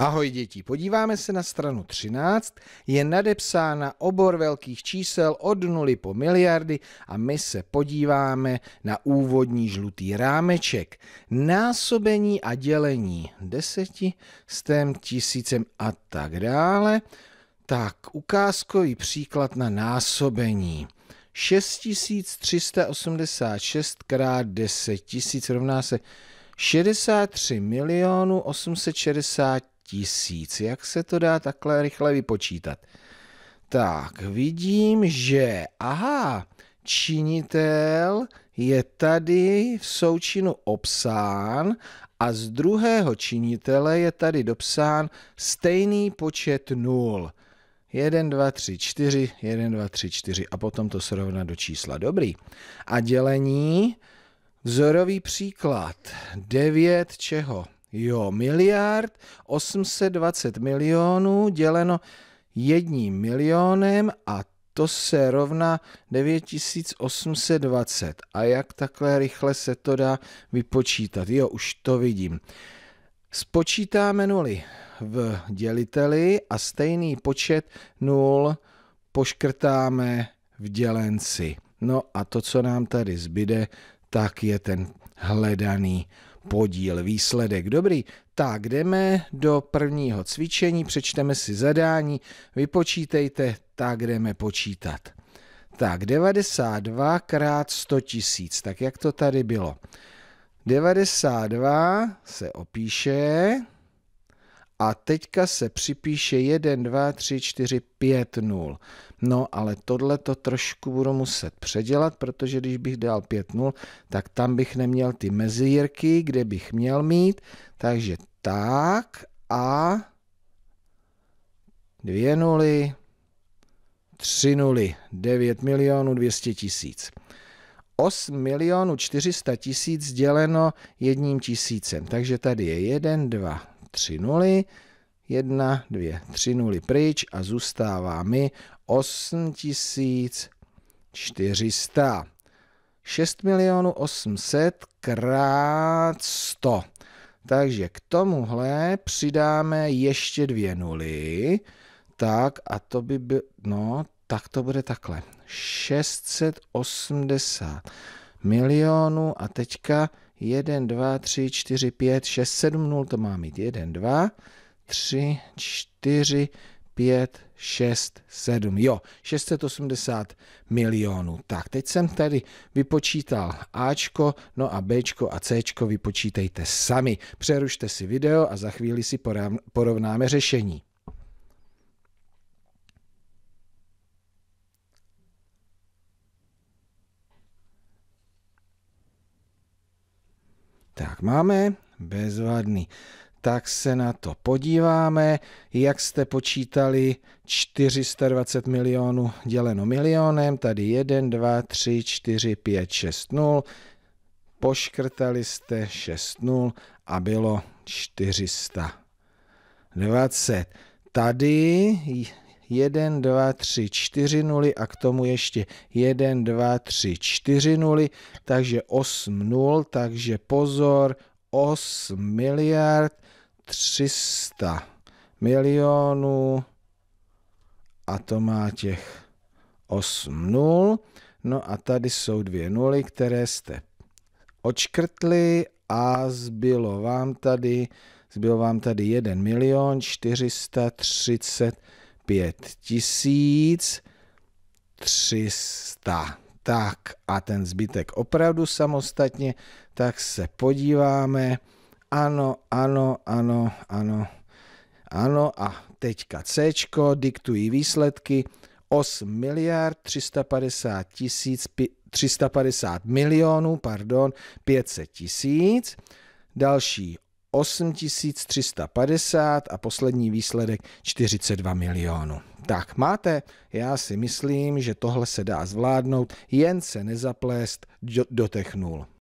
Ahoj děti, podíváme se na stranu 13, je nadepsána obor velkých čísel od nuly po miliardy a my se podíváme na úvodní žlutý rámeček. Násobení a dělení deseti, stem, tisícem a tak dále. Tak, ukázkový příklad na násobení. 6386 krát 10 tisíc rovná se 63 milionů 860 tisíc. Jak se to dá takhle rychle vypočítat? Tak, vidím, že, aha, činitel je tady v součinu obsán a z druhého činitele je tady dopsán stejný počet nul. 1, 2, 3, 4, 1, 2, 3, 4 a potom to srovnat do čísla. Dobrý. A dělení, vzorový příklad, 9 čeho? Jo, miliard 820 milionů děleno jedním milionem a to se rovná 9820. A jak takhle rychle se to dá vypočítat? Jo, už to vidím. Spočítáme nuly v děliteli a stejný počet nul poškrtáme v dělenci. No a to, co nám tady zbyde, tak je ten hledaný podíl, výsledek. Dobrý, tak jdeme do prvního cvičení, přečteme si zadání, vypočítejte, tak jdeme počítat. Tak 92 krát 100 tisíc, tak jak to tady bylo? 92 se opíše, a teďka se připíše 1, 2, 3, 4, 5, 0. No ale tohle to trošku budu muset předělat, protože když bych dal 5, 0, tak tam bych neměl ty mezírky, kde bych měl mít. Takže tak a dvě nuly, tři nuly, 9 milionů 200 tisíc. 8 milionů 400 tisíc děleno jedním tisícem. Takže tady je 1, 2, 3 nuly, 1, 2, 3 nuly pryč a zůstává mi 8400. 6 milionů 800 krát 100. Takže k tomuhle přidáme ještě dvě nuly. Tak a to by bylo, no, tak to bude takhle. 680 milionů a teďka 1, 2, 3, 4, 5, 6, 7 0 to má mít. 1, 2, 3, 4, 5, 6, 7. Jo, 680 milionů. Tak, teď jsem tady vypočítal Ačko, no a Bčko a Cčko vypočítejte sami. Přerušte si video a za chvíli si porovnáme řešení. Tak máme bezvadný. Tak se na to podíváme, jak jste počítali 420 milionů děleno milionem, tady 1, 2, 3, 4, 5, 6, 0, poškrtali jste 6 0 a bylo 420. Tady 1, 2, 3, 4 nuly a k tomu ještě 1, 2, 3, 4 nuly, takže 8 nul, takže pozor, 8 miliard 300 milionů a to má těch 8 nul. No a tady jsou dvě nuly, které jste očkrtli a zbylo vám tady, zbylo vám tady 1 milion 430 000 5300. Tak a ten zbytek opravdu samostatně, tak se podíváme. Ano, ano, ano, ano, ano a teďka C, diktují výsledky. 8 miliard 350 tisíc, 350 milionů, pardon, 500 tisíc. Další 8350 a poslední výsledek 42 milionů. Tak máte, já si myslím, že tohle se dá zvládnout, jen se nezaplést do, do těch nul.